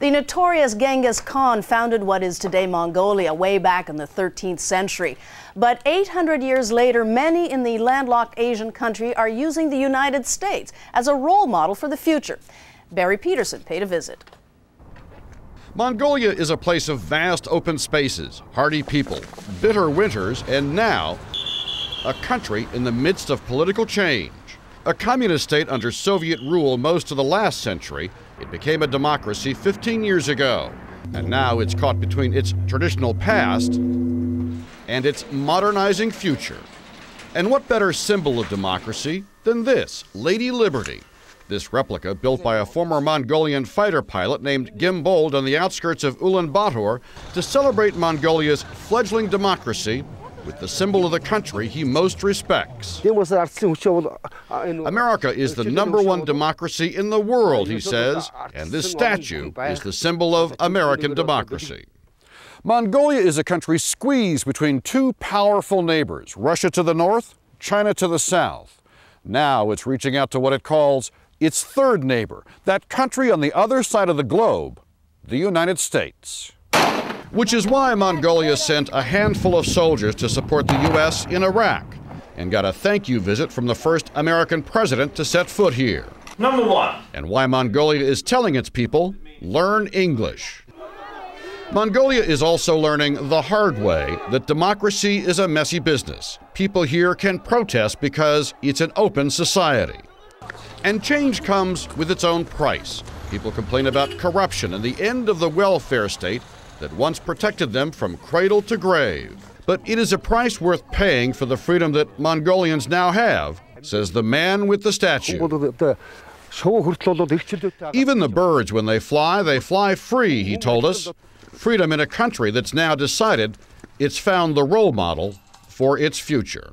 The notorious Genghis Khan founded what is today Mongolia way back in the 13th century. But 800 years later, many in the landlocked Asian country are using the United States as a role model for the future. Barry Peterson paid a visit. Mongolia is a place of vast open spaces, hardy people, bitter winters, and now a country in the midst of political change. A communist state under Soviet rule most of the last century, it became a democracy 15 years ago. And now it's caught between its traditional past and its modernizing future. And what better symbol of democracy than this, Lady Liberty? This replica, built by a former Mongolian fighter pilot named Gimbold on the outskirts of Ulaanbaatar to celebrate Mongolia's fledgling democracy with the symbol of the country he most respects. America is the number one democracy in the world, he says, and this statue is the symbol of American democracy. Mongolia is a country squeezed between two powerful neighbors, Russia to the north, China to the south. Now it's reaching out to what it calls its third neighbor, that country on the other side of the globe, the United States. Which is why Mongolia sent a handful of soldiers to support the U.S. in Iraq and got a thank you visit from the first American president to set foot here. Number one. And why Mongolia is telling its people learn English. Mongolia is also learning the hard way that democracy is a messy business. People here can protest because it's an open society. And change comes with its own price. People complain about corruption and the end of the welfare state that once protected them from cradle to grave. But it is a price worth paying for the freedom that Mongolians now have, says the man with the statue. Even the birds, when they fly, they fly free, he told us. Freedom in a country that's now decided it's found the role model for its future.